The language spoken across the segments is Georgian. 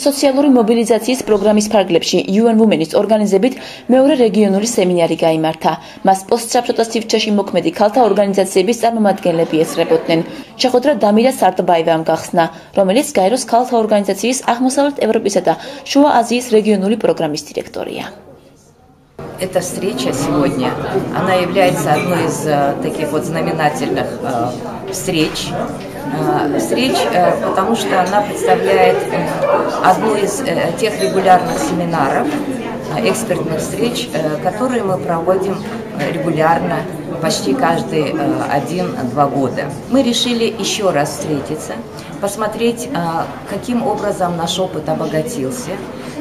სოციალური მობილიზაციის პროგრამის ფარგლებში UN Women-ის ორგანიზებით მეორე რეგიონული სემინარი გამართა. მას პოსტსაბჭოთა სივრცეში მოქმედი ქალთა ორგანიზაციების წარმომადგენლები ესწრებოდნენ. შეხვედრა დამირა სარტბაევამ გახსნა, რომელიც გაეროს ქალთა ორგანიზაციის აღმოსავლეთ ევროპისა და შუა აზიის რეგიონული პროგრამის დირექტორია. Эта встреча сегодня, она является одной из э, таких вот знаменательных э, встреч. Э, встреч, потому что она представляет одну из тех регулярных семинаров, экспертных встреч, которые мы проводим регулярно, почти каждые один-два года. Мы решили еще раз встретиться, посмотреть, каким образом наш опыт обогатился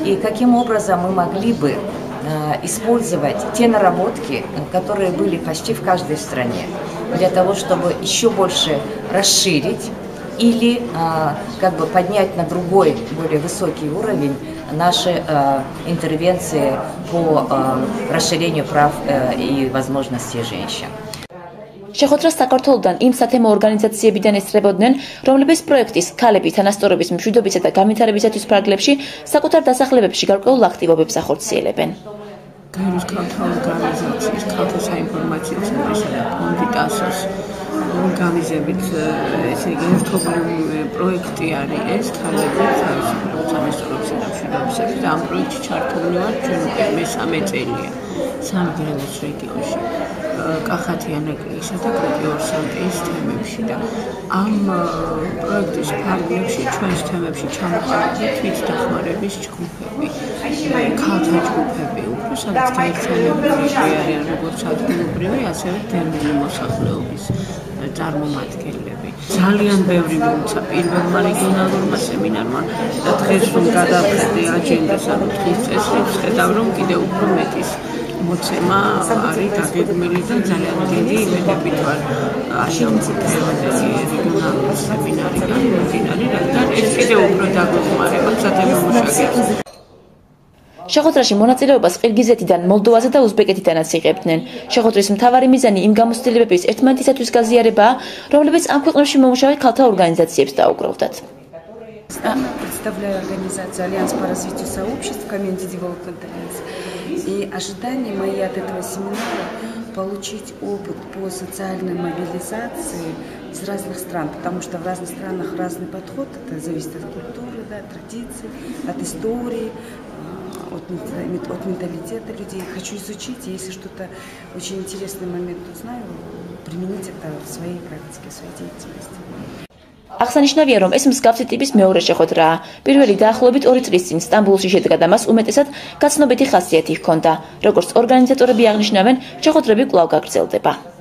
и каким образом мы могли бы Э, использовать те наработки, которые были почти в каждой стране, для того, чтобы еще больше расширить или э, как бы поднять на другой, более высокий уровень наши э, интервенции по расширению прав и возможностей женщин. შეხვედრას საქართველოსთან იმ სათემო ორგანიზაციებიდან ესწრებოდნენ, რომლებიც პროექტის ქალები თანასწორობის მშვიდობისა და განვითარებისათვის პროგრამებში საკუთარ დასახლებებში გარკვეულ აქტივობებს ახორციელებენ. გაეროს ქალთა ორგანიზაციის ქალთა საინფორმაციო ცენტრისა და ფონდი ტასოს ორგანიზებით ესე იგი ერთობლივი პროექტი არის ეს ქალები თავისუფლად სამეცნიერო და ამ პროექტში ჩართული ვარ ჩვენ მესამე წელია. სამგრელოს რეგიონში. კახათიან ეკლესია და კრიტიორსანტის თემებში და ამ პროექტის ფარგლებში ჩვენს თემებში ჩამოყალიბდა თვით დახმარების ჯგუფები. ქალთა ჯგუფები უფრო სადაც გაერთიანებული არიან როგორც ადგილობრივი ასევე თერმული მოსახლეობის წარმომადგენლები ძალიან ბევრი მომცა პირველმა რეგიონალურმა სემინარმა და დღეს რომ გადავხედე აჯენდას ანუ დღის წესრიგს ხედავ რომ კიდევ უფრო მეტის მოცემა არის დაგეგმილი და ძალიან დიდი იმედებით ვარ. აღიარებადი რეგიონალური სემინარი და მიმდინარე რადგან ეს კიდევ უფრო დაგეგმარება სათემო მუშაკებს შეხვედრაში მონაწილეობას ყირგიზეთიდან, მოლდოვასა და უზბეკეთიდანაც იღებდნენ. შეხვედრის მთავარი მიზანი იმ გამოცდილებების ერთმანეთისათვის გაზიარებაა, რომლებიც ამ ქვეყნებში მომუშავე ქალთა ორგანიზაციებს დაუგროვდათ. Представляю организацию Альянс по развитию сообществ Community Development Alliance. И ожидания мои от этого семинара получить опыт по социальной мобилизации из разных стран, потому что в разных странах разный подход, это зависит от культуры, да, от традиций, от истории, а, от, от менталитета людей. Хочу изучить, если что-то очень интересный момент узнаю, применить это в своей практике, в своей деятельности. აღსანიშნავია, რომ ეს მსგავსი ტიპის მეორე შეხვედრაა. პირველი დაახლოებით 2 წლის წინ სტამბულში შედგა და მას უმეტესად გაცნობიტი ხასიათი ჰქონდა. როგორც ორგანიზატორები აღნიშნავენ, შეხვედრები კვლავ გაგრძელდება.